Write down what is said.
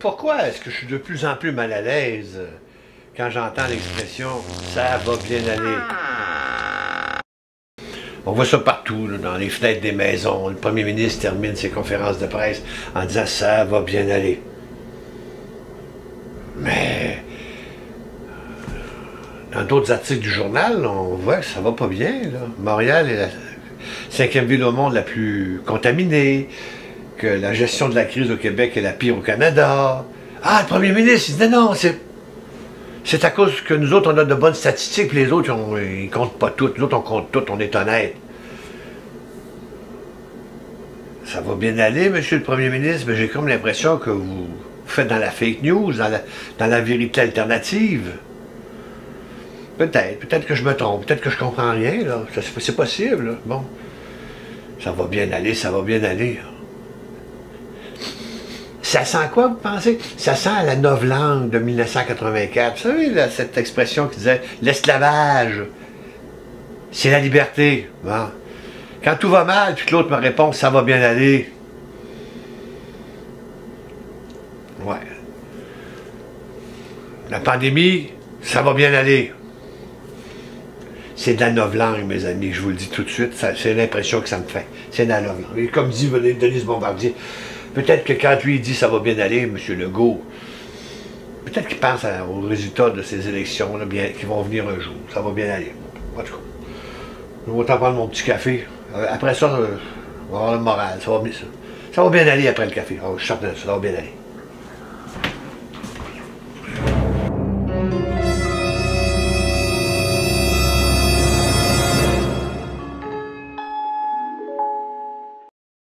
Pourquoi est-ce que je suis de plus en plus mal à l'aise quand j'entends l'expression « ça va bien aller ». On voit ça partout, dans les fenêtres des maisons. Le premier ministre termine ses conférences de presse en disant « ça va bien aller ». Mais dans d'autres articles du journal, on voit que ça va pas bien. Montréal est la cinquième ville au monde la plus contaminée, que la gestion de la crise au Québec est la pire au Canada. Ah, le premier ministre, il dit non, c'est. C'est à cause que nous autres, on a de bonnes statistiques, puis les autres, on, ils comptent pas toutes. Nous autres, on compte toutes, on est honnête. Ça va bien aller, monsieur le premier ministre, mais j'ai comme l'impression que vous faites dans la fake news, dans la, dans la vérité alternative. Peut-être, peut-être que je me trompe, peut-être que je comprends rien, là. C'est possible, là. Bon. Ça va bien aller, ça va bien aller. Ça sent quoi, vous pensez? Ça sent la novlangue de 1984. Vous savez, cette expression qui disait l'esclavage, c'est la liberté. Quand tout va mal, puis que l'autre me répond ça va bien aller. Ouais. La pandémie, ça va bien aller. C'est de la novlangue, mes amis, je vous le dis tout de suite. C'est l'impression que ça me fait. C'est de la novlangue. Et comme dit Denise Bombardier, peut-être que quand lui dit ça va bien aller, M. Legault, peut-être qu'il pense aux résultats de ces élections là, qui vont venir un jour. Ça va bien aller. En tout cas, je vais prendre mon petit café. Euh, Après ça, euh, on va avoir le moral. Ça va, bien- aller après le café. Ah, je suis ça va bien aller.